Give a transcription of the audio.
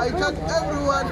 I thank everyone.